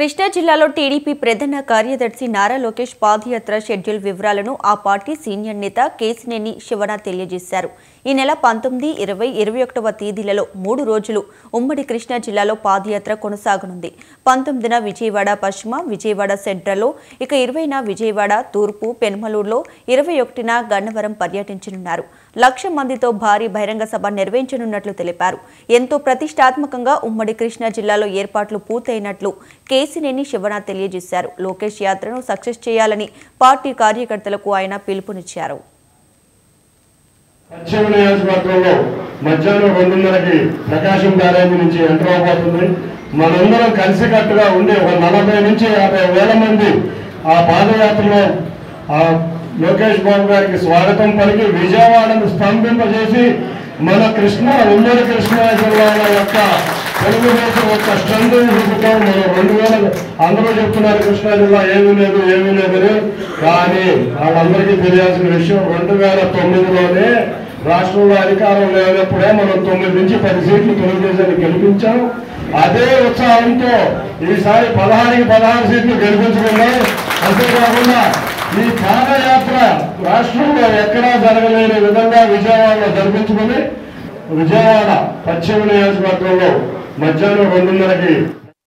కృష్ణా జిల్లాలో టీడీపీ ప్రధాన కార్యదర్శి నారా లోకేష్ పాదయాత్ర షెడ్యూల్ వివరాలను ఆ పార్టీ సీనియర్ నేత కేసినేని శివన తెలియజేశారు. ఈ నెల పంతొమ్మిది ఇరవై ఇరవై ఒకటవ తేదీలలో మూడు రోజులు ఉమ్మడి కృష్ణా జిల్లాలో పాదయాత్ర కొనసాగనుంది. పంతొమ్మిదిన విజయవాడ పశ్చిమ విజయవాడ సెంట్రల్లో ఇక ఇరవైన విజయవాడ తూర్పు పెనుమలూరులో ఇరవై ఒకటిన గన్నవరం పర్యటించనున్నారు. లక్ష మందితో భారీ బహిరంగ సభ నిర్వహించనున్నట్లు తెలిపారు. ఎంతో ప్రతిష్టాత్మకంగా ఉమ్మడి కృష్ణా జిల్లాలో ఏర్పాట్లు పూర్తయినట్లు కేసినేని శివనాథ్ తెలియజేశారు. లోకేష్ యాత్రను సక్సెస్ చేయాలని పార్టీ కార్యకర్తలకు ఆయన పిలుపునిచ్చారు. పశ్చిమ నియోజకవర్గంలో మధ్యాహ్నం రెండున్నరకి ప్రకాశం బ్యారేజ్ నుంచి ఎంటర్ అవబోతుంది. మనందరం కలిసికట్టుగా ఉండే ఒక నలభై నుంచి యాభై వేల మంది ఆ పాదయాత్రలో ఆ లోకేష్ బాబు గారికి స్వాగతం పలికి విజయవాడను స్తంభింపజేసి మన కృష్ణ ఉమ్మడి కృష్ణా జిల్లాల తెలుగుదేశం యొక్క స్ట్రెంగ్ చూపుతాం మనం రెండు వేల అందరూ చెప్తున్నారు కృష్ణా జిల్లా ఏమీ లేదు ఏమీ లేదని. కానీ వాళ్ళందరికీ తెలియాల్సిన విషయం రెండు వేల తొమ్మిదిలోనే రాష్ట్రంలో అధికారం లేనప్పుడే మనం తొమ్మిది నుంచి పది సీట్లు తెలుగుదేశాన్ని గెలిపించాం. అదే ఉత్సాహంతో ఈసారి పదహారుకి పదహారు సీట్లు గెలిపించుకున్నాం అంతేకాకుండా ఈ పాదయాత్ర రాష్ట్రంలో ఎక్కడా జరగలేని విధంగా విజయవాడలో జరిపించుకుని విజయవాడ పశ్చిమ నియోజకవర్గంలో మధ్యాహ్నం రెండున్నరకి